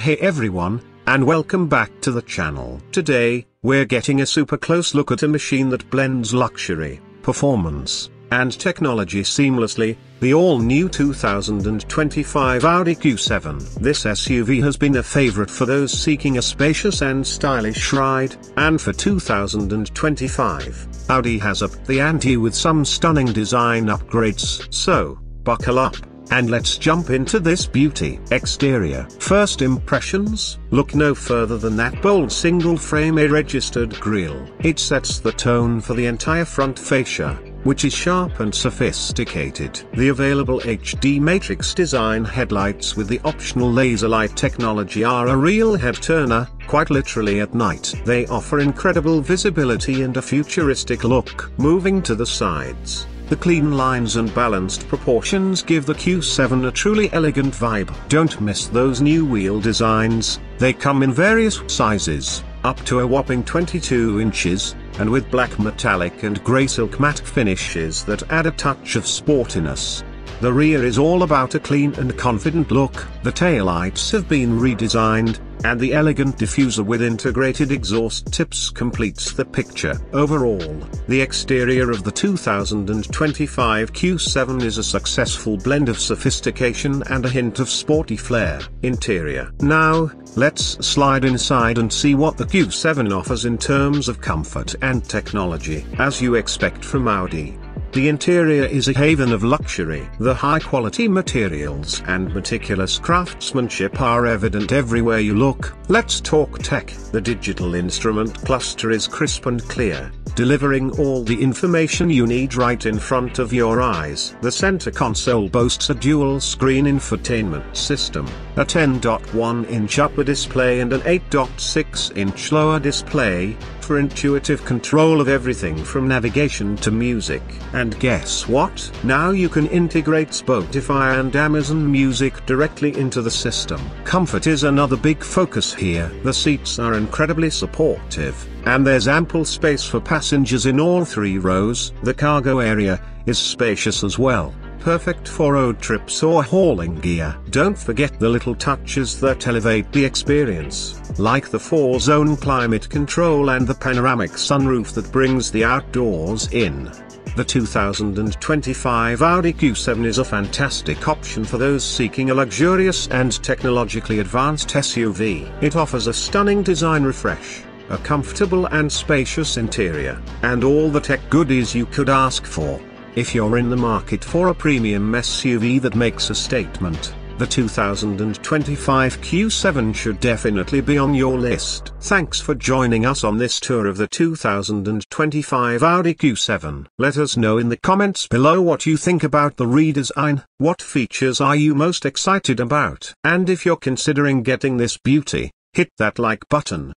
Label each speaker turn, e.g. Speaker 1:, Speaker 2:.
Speaker 1: Hey everyone, and welcome back to the channel. Today, we're getting a super close look at a machine that blends luxury, performance, and technology seamlessly, the all-new 2025 Audi Q7. This SUV has been a favorite for those seeking a spacious and stylish ride, and for 2025, Audi has upped the ante with some stunning design upgrades. So, buckle up. And let's jump into this beauty. Exterior. First impressions, look no further than that bold single frame A-registered grille. It sets the tone for the entire front fascia, which is sharp and sophisticated. The available HD matrix design headlights with the optional laser light technology are a real head-turner, quite literally at night. They offer incredible visibility and a futuristic look. Moving to the sides. The clean lines and balanced proportions give the Q7 a truly elegant vibe. Don't miss those new wheel designs, they come in various sizes, up to a whopping 22 inches, and with black metallic and grey silk matte finishes that add a touch of sportiness. The rear is all about a clean and confident look, the taillights have been redesigned, and the elegant diffuser with integrated exhaust tips completes the picture. Overall, the exterior of the 2025 Q7 is a successful blend of sophistication and a hint of sporty flair. Interior. Now, let's slide inside and see what the Q7 offers in terms of comfort and technology. As you expect from Audi, the interior is a haven of luxury. The high-quality materials and meticulous craftsmanship are evident everywhere you look. Let's talk tech. The digital instrument cluster is crisp and clear, delivering all the information you need right in front of your eyes. The center console boasts a dual-screen infotainment system, a 10.1-inch upper display and an 8.6-inch lower display, for intuitive control of everything from navigation to music. And guess what? Now you can integrate Spotify and Amazon Music directly into the system. Comfort is another big focus here. The seats are incredibly supportive, and there's ample space for passengers in all three rows. The cargo area is spacious as well perfect for road trips or hauling gear. Don't forget the little touches that elevate the experience, like the 4-zone climate control and the panoramic sunroof that brings the outdoors in. The 2025 Audi Q7 is a fantastic option for those seeking a luxurious and technologically advanced SUV. It offers a stunning design refresh, a comfortable and spacious interior, and all the tech goodies you could ask for. If you're in the market for a premium SUV that makes a statement, the 2025 Q7 should definitely be on your list. Thanks for joining us on this tour of the 2025 Audi Q7. Let us know in the comments below what you think about the redesign, what features are you most excited about, and if you're considering getting this beauty, hit that like button.